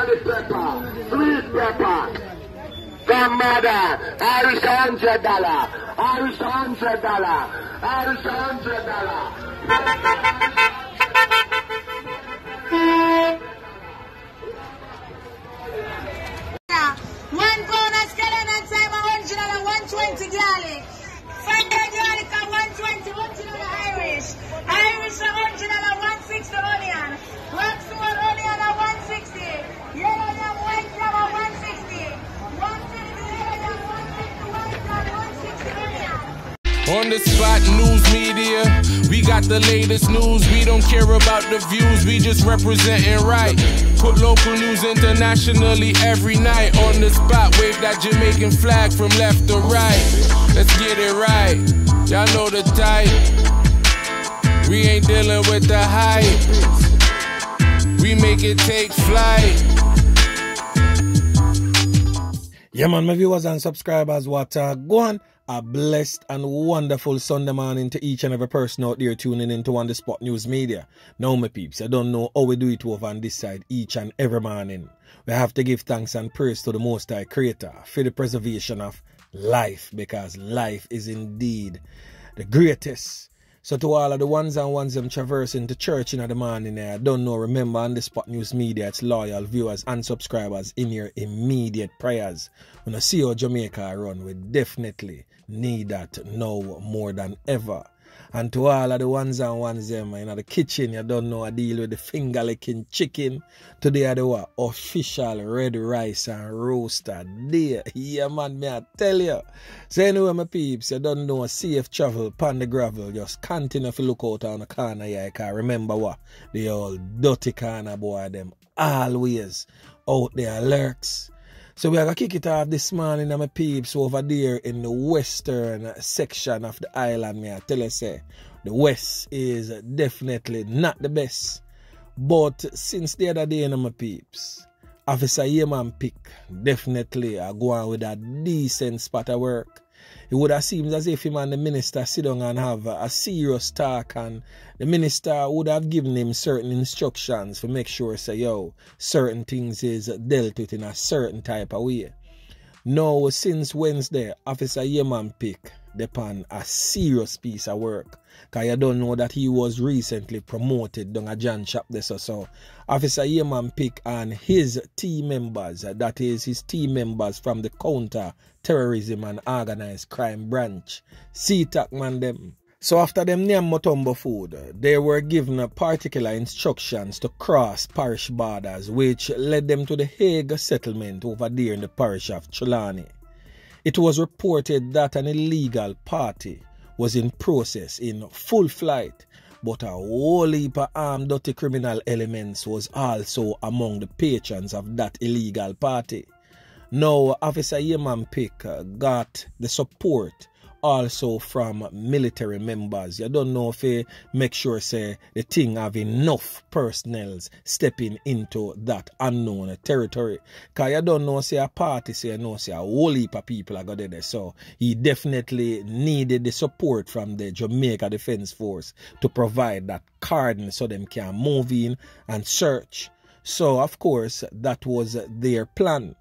Chili pepper, sweet pepper. Mother, Irish hundred dollar, Irish hundred dollar, Irish hundred dollar. One pound of scallion time original and 120 garlic. On the spot news media, we got the latest news. We don't care about the views, we just representing right. Put local news internationally every night. On the spot, wave that Jamaican flag from left to right. Let's get it right. Y'all know the type. We ain't dealing with the hype. We make it take flight. Yeah, man, my viewers and subscribers, what uh, go on. A blessed and wonderful Sunday morning to each and every person out there tuning into On The Spot News Media. Now, my peeps, I don't know how we do it over on this side each and every morning. We have to give thanks and praise to the Most High Creator for the preservation of life because life is indeed the greatest. So to all of the ones and ones them traversing the church in the morning I don't know, remember on the Spot News Media, it's loyal viewers and subscribers in your immediate prayers. When I see how Jamaica run, we definitely need that now more than ever. And to all of the ones and ones them in the kitchen, you don't know I deal with the finger licking chicken. Today I do a official red rice and roaster day. Yeah man, me I tell you. So anyway, my peeps, you don't know safe travel pan the gravel. Just continue to look out on the corner here. I can remember what the old dirty corner boy them always out there lurks. So we are gonna kick it off this morning, my peeps, over there in the western section of the island. Me I tell you, say the west is definitely not the best. But since the other day, my peeps, Officer Yeman pick definitely I go on with a decent spot of work. It would have seemed as if him and the minister sit down and have a serious talk and the minister would have given him certain instructions to make sure say yo certain things is dealt with in a certain type of way. Now since Wednesday, Officer Yeman pick upon a serious piece of work. Cause you don't know that he was recently promoted down a John shop there. So, so Officer Yeman pick and his team members, that is his team members from the counter terrorism and organized crime branch. C-TOC man them. So after them name Mutombo food, they were given a particular instructions to cross parish borders, which led them to the Hague settlement over there in the parish of Trelawny. It was reported that an illegal party was in process in full flight, but a whole heap of armed dirty criminal elements was also among the patrons of that illegal party. Now, Officer Yeman Pick uh, got the support also from military members. You don't know if you make sure say the thing have enough personnels stepping into that unknown territory. Cause you don't know say a party say you know say a whole heap of people are got there. So he definitely needed the support from the Jamaica Defense Force to provide that cordon so them can move in and search. So of course that was their plan.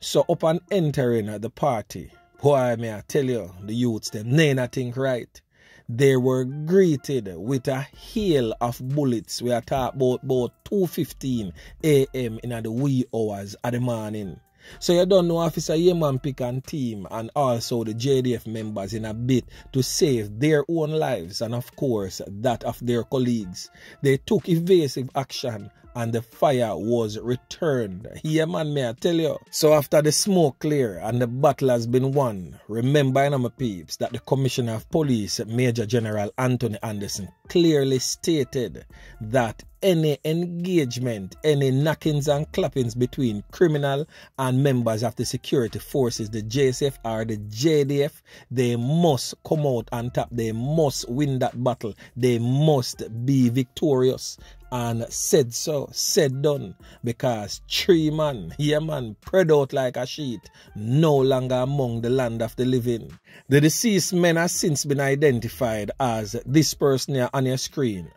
So upon entering the party, Boy, may I tell you, the youths, them, they not think right. They were greeted with a hail of bullets. We are talking about about 2.15 a.m. in the wee hours of the morning. So you don't know Officer Yeman Pick and team and also the JDF members in a bit to save their own lives and of course that of their colleagues. They took evasive action and the fire was returned. Yeah, man, may I tell you. So after the smoke clear and the battle has been won, remember, my peeps, that the Commissioner of Police, Major General Anthony Anderson, clearly stated that any engagement, any knockings and clappings between criminal and members of the security forces, the JCF or the JDF, they must come out on top. They must win that battle. They must be victorious and said so, said done, because three man, yeah man, spread out like a sheet, no longer among the land of the living. The deceased men has since been identified as this person here on your screen,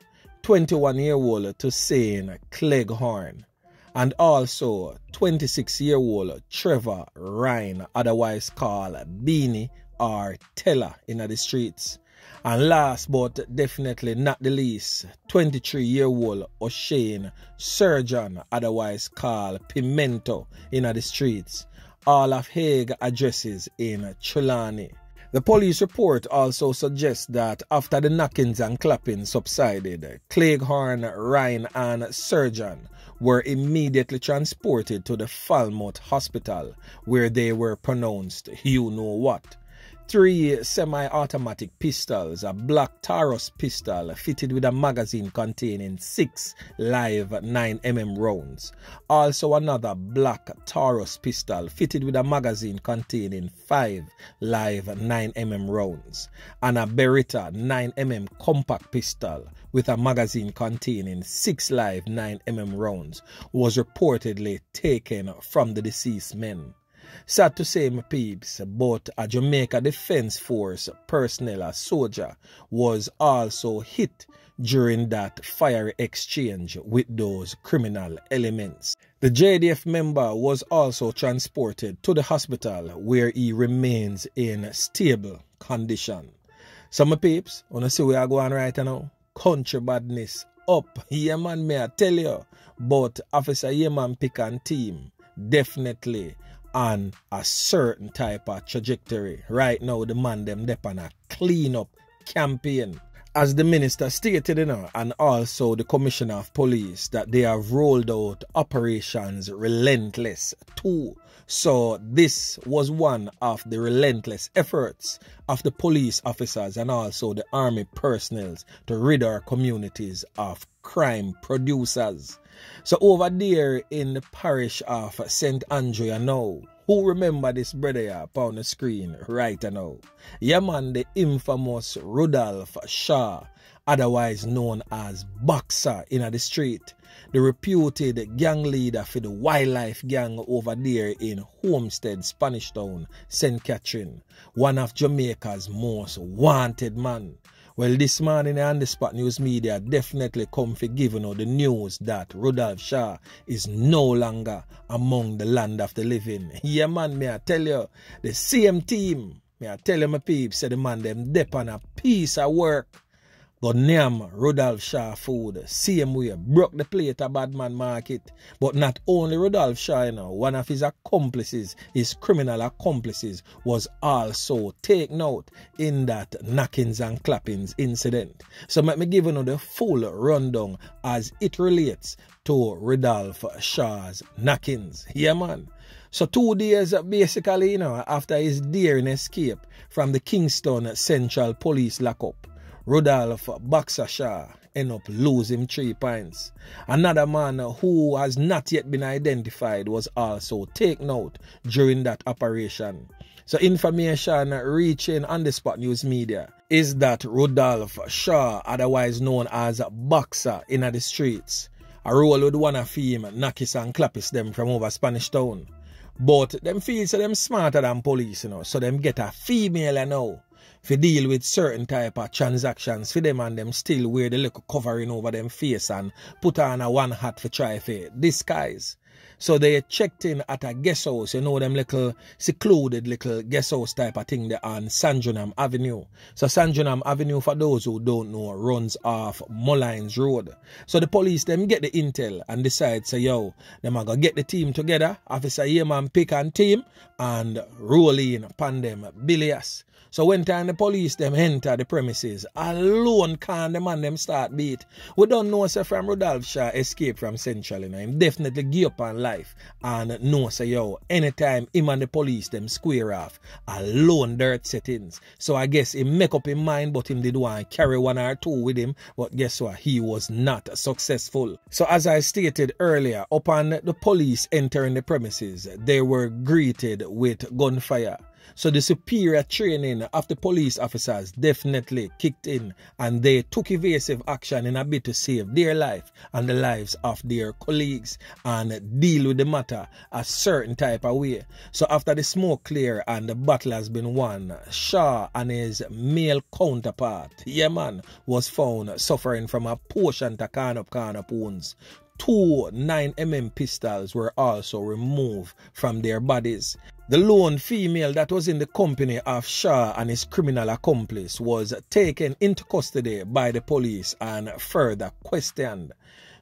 21 year old Tushane Cleghorn, and also 26 year old Trevor Rhynie, otherwise called Beanie or Teller in the streets. And last but definitely not the least, 23 year old Oshane Surgeon, otherwise called Pimento in the streets. All of Hague addresses in Trelawny. The police report also suggests that after the knockings and clappings subsided, Cleghorn, Rhynie, and Surgeon were immediately transported to the Falmouth Hospital, where they were pronounced. You know what three semi-automatic pistols, a black Taurus pistol fitted with a magazine containing six live 9mm rounds. Also another black Taurus pistol fitted with a magazine containing five live 9mm rounds. And a Beretta 9mm compact pistol with a magazine containing six live 9mm rounds was reportedly taken from the deceased men. Sad to say, my peeps, but a Jamaica Defence Force personnel, a soldier, was also hit during that fiery exchange with those criminal elements. The JDF member was also transported to the hospital where he remains in stable condition. So my peeps, wanna see where I go on right now? Country badness up. Yeah man, may I tell you. But Officer Yeman Pick and team definitely on a certain type of trajectory. Right now, the man them dep on a clean up campaign. As the minister stated, you know, and also the commissioner of police, that they have rolled out operations relentless too. So this was one of the relentless efforts of the police officers and also the army personnel to rid our communities of crime producers. So over there in the parish of St. Andrew, you know, who remember this brother upon the screen right now? Yeah man, the infamous Rudolph Shaw, otherwise known as Boxer in the street. The reputed gang leader for the wildlife gang over there in Homestead, Spanish Town, St. Catherine. One of Jamaica's most wanted man. Well, this morning on the Spot News Media definitely come for giving you the news that Rudolph Shaw is no longer among the land of the living. Yeah, man, may I tell you, the same team, may I tell you, my peeps, said the man them dep on a piece of work but name Rudolph Shaw food, same way, broke the plate of Badman Market. But not only Rudolph Shaw, you know, one of his accomplices, his criminal accomplices, was also taken out in that knockings and clappings incident. So let me give you the full rundown as it relates to Rudolph Shaw's knockings. Yeah, man. So two days basically, you know, after his daring escape from the Kingston Central Police lockup, Rudolph Boxer Shaw end up losing three points. Another man who has not yet been identified was also taken out during that operation. So information reaching on the Spot News Media is that Rudolph Shaw, otherwise known as Boxer in the streets, a roll with one of him, Nakis and Clappis them from over Spanish Town. But them feel so them smarter than police, you know, so them get a female you know for deal with certain type of transactions for them and them still wear the little covering over them face and put on a one hat for try for disguise. So they checked in at a guest house, you know, them little secluded little guest house type of thing there on Sandringham Avenue. So Sandringham Avenue, for those who don't know, runs off Molynes Road. So the police them get the intel and decide, say, yo, them are gonna get the team together, Officer Yeman pick and team, and roll in upon them bilious. So when time the police them enter the premises, alone can the man them start beat. We don't know say from Rudolph Shaw escape from Central, you know. Him definitely give up on life and know say yo, anytime him and the police them square off, alone dirt settings. So I guess he make up his mind but him did want carry one or two with him, but guess what? He was not successful. So as I stated earlier, upon the police entering the premises, they were greeted with gunfire. So the superior training of the police officers definitely kicked in and they took evasive action in a bid to save their life and the lives of their colleagues and deal with the matter a certain type of way. So after the smoke clear and the battle has been won, Shaw and his male counterpart, yeah man, was found suffering from a portion of corn up corn up wounds two 9mm pistols were also removed from their bodies. The lone female that was in the company of Shaw and his criminal accomplice was taken into custody by the police and further questioned.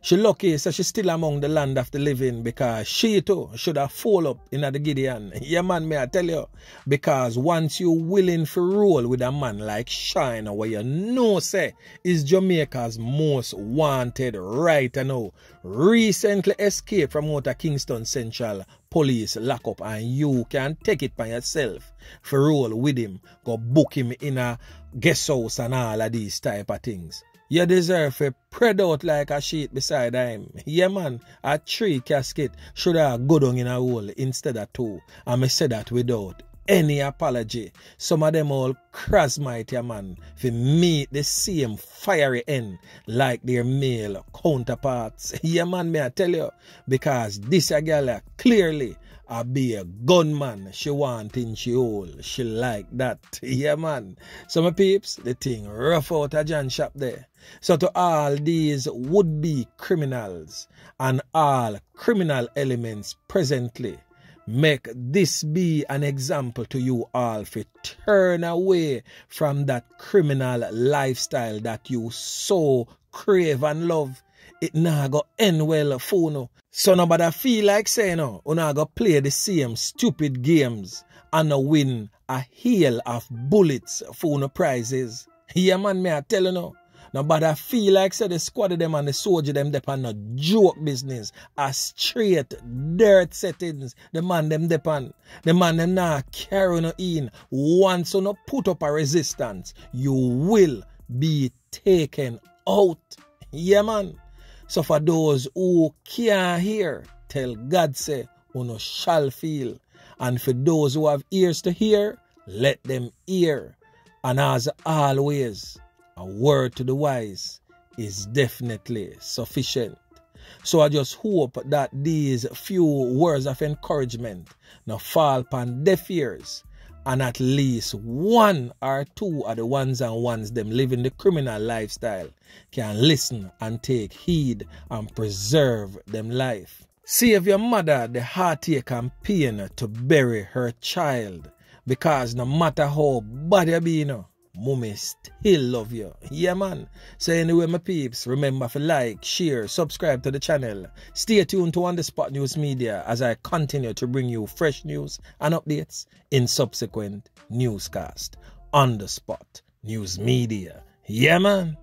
She lucky so she's still among the land of the living because she too should have fall up in the Gideon. Yeah man, may I tell you. Because once you willing to roll with a man like Shine where you know say is Jamaica's most wanted right now. Recently escaped from out of Kingston Central police lock up and you can take it by yourself for roll with him. Go book him in a guest house and all of these type of things. You deserve to spread out like a sheet beside him. Yeah, man, a tree casket should have go down in a hole instead of two. And me say that without any apology. Some of them all cross-might, yeah, man, for meet the same fiery end like their male counterparts. Yeah, man, may I tell you, because this a girl uh, clearly I be a gunman. She want in she all. She like that. Yeah, man. So my peeps, the thing rough out a John shop there. So to all these would-be criminals and all criminal elements presently, make this be an example to you all for turn away from that criminal lifestyle that you so crave and love. It nah go end well for no. So nobody feel like saying oh, oh, no, you not go play the same stupid games and no win a hail of bullets for no prizes. Yeah man, me I tell you no. Nobody feel like say the squad of them and the soldier them depend no joke business. A straight dirt settings. The man them depend. The man them not carry no in. Once you no put up a resistance, you will be taken out. Yeah man. So for those who can't hear, tell God say, uno shall feel. And for those who have ears to hear, let them hear. And as always, a word to the wise is definitely sufficient. So I just hope that these few words of encouragement now fall upon deaf ears and at least one or two of the ones and ones them living the criminal lifestyle can listen and take heed and preserve them life. Save your mother the heartache and pain to bury her child because no matter how bad you be, you know, Mommy still love you. Yeah, man. So anyway, my peeps, remember to like, share, subscribe to the channel. Stay tuned to On The Spot News Media as I continue to bring you fresh news and updates in subsequent newscast. On The Spot News Media. Yeah, man.